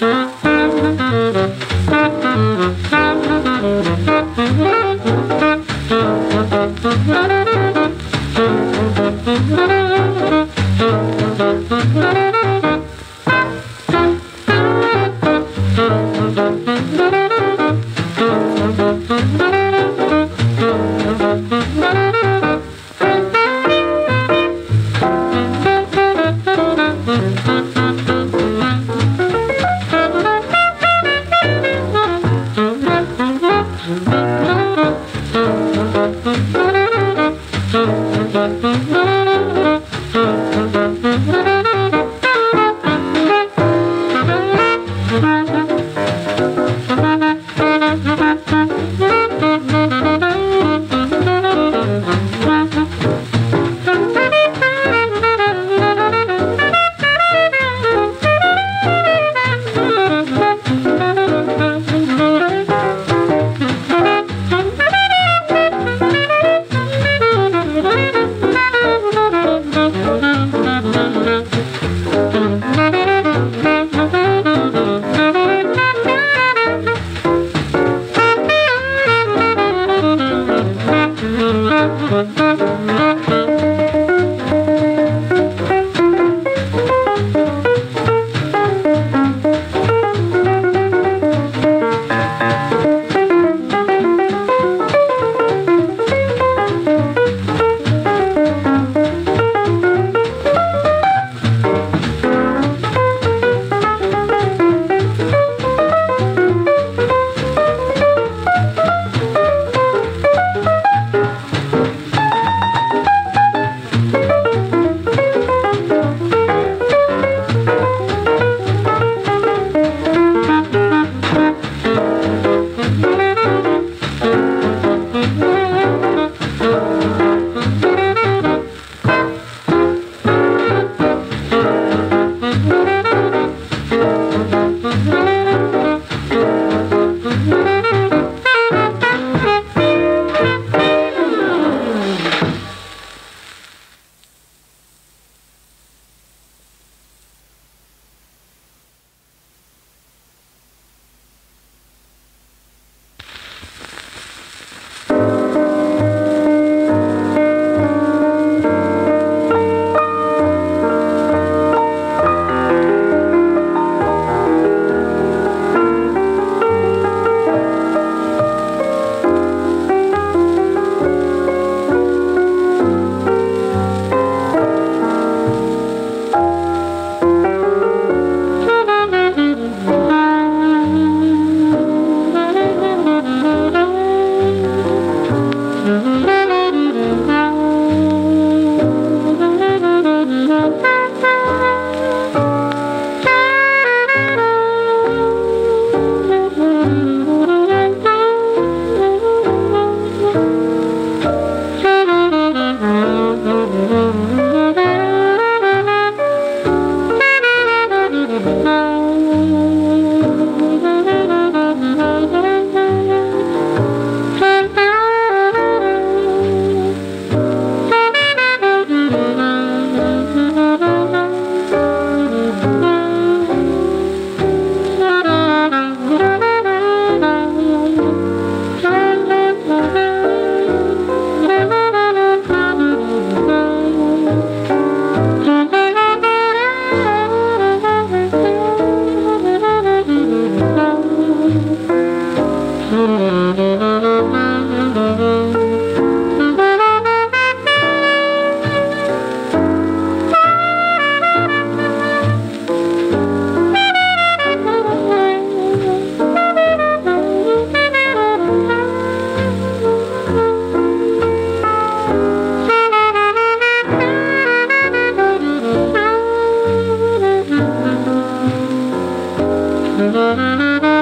Mm-hmm. Thank Música